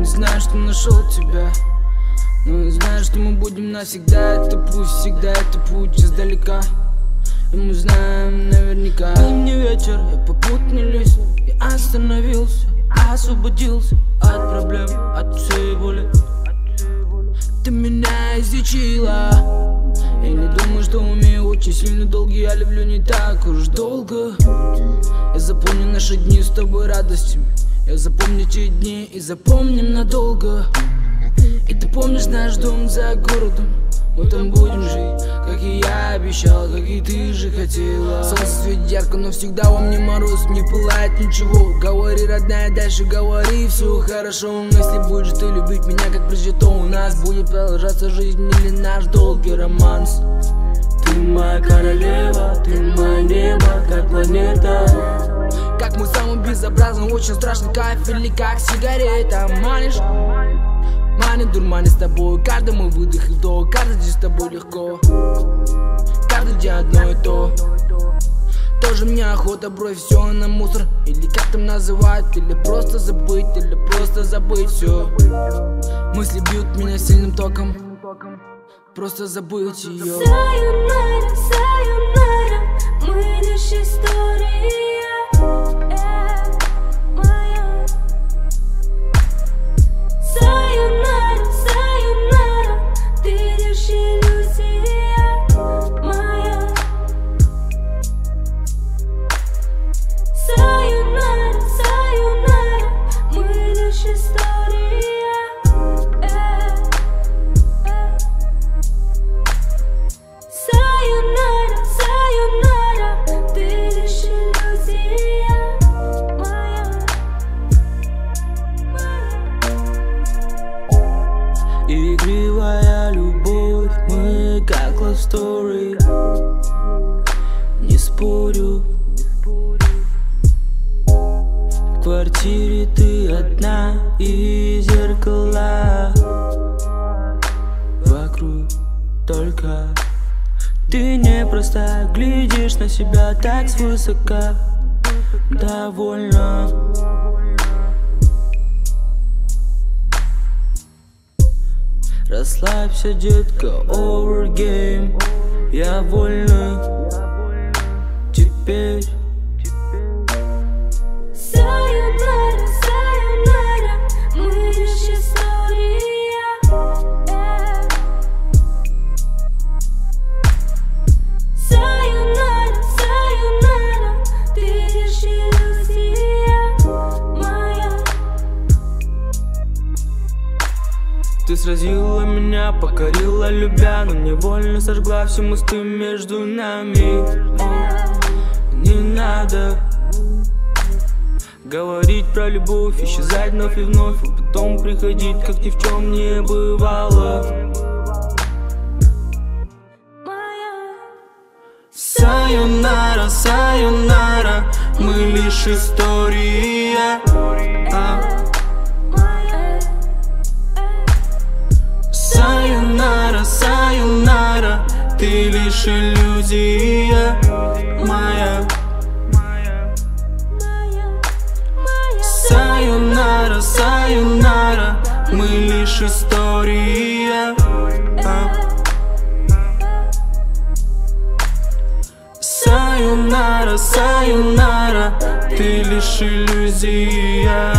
не знаю, что нашел тебя. Но я знаю, что мы будем навсегда. Это путь, всегда это путь издалека. И мы знаем наверняка. Зимний вечер, я попутный лист Я остановился, освободился От проблем, от всей боли Ты меня излечила. Я не думаю, что умею очень сильно долго Я люблю не так уж долго. Я запомню наши дни с тобой радостями Я запомню те дни и запомним надолго. И ты помнишь наш дом за городом мы там будем жить, как и я обещал, как и ты же хотела. Солнце светит ярко, но всегда во мне мороз, не пылает ничего. Говори, родная, дальше говори, все хорошо. Если будешь ты любить меня, как прежде, то у нас будет продолжаться жизнь или наш долгий романс. Ты моя королева, ты мое небо, как планета. Как мы самый безобразный, очень страшный кайф или как сигарета Манишь Манит, дурманит с тобой. Каждый мой выдох и вдох. Каждый день с тобой легко. Каждый день одно и то. Тоже мне охота бровь, все на мусор. Или как там называют, или просто забыть Или просто забыть все Мысли бьют меня сильным током. Просто забыть ее Любовь, мы как love story. Не спорю. В квартире ты одна и зеркала. Вокруг только Ты не просто глядишь на себя так свысока. Довольно Расслабься, детка, over game. Я вольный. Теперь Ты сразила меня, покорила любя Но невольно сожгла все мосты между нами. Не надо Говорить про любовь, исчезать вновь и вновь А потом приходить, как ни в чем не бывало. Сайонара, сайонара Мы лишь история лишь иллюзия моя. Сайонара, сайонара Мы лишь история. А. Сайонара, сайонара Ты лишь иллюзия